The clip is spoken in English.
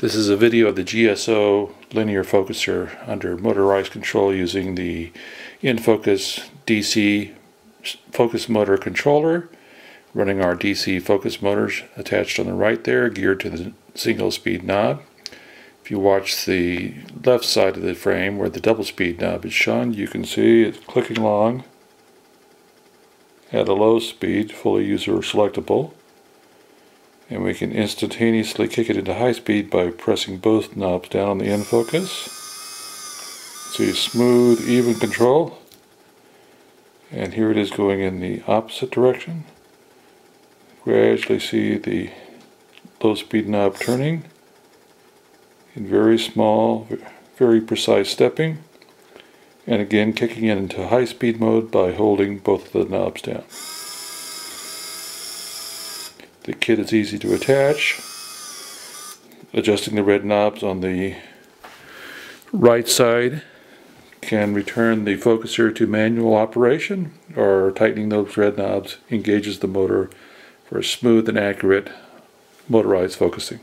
This is a video of the GSO linear focuser under motorized control using the nFOCUS DC focus motor controller running our DC focus motors attached on the right there geared to the single speed knob. If you watch the left side of the frame where the double speed knob is shown you can see it's clicking along at a low speed fully user selectable and we can instantaneously kick it into high speed by pressing both knobs down on the nFOCUS. See smooth, even control. And here it is going in the opposite direction. Gradually see the low speed knob turning in very small, very precise stepping. And again kicking it into high speed mode by holding both of the knobs down. The kit is easy to attach. Adjusting the red knobs on the right side can return the focuser to manual operation or tightening those red knobs engages the motor for smooth and accurate motorized focusing.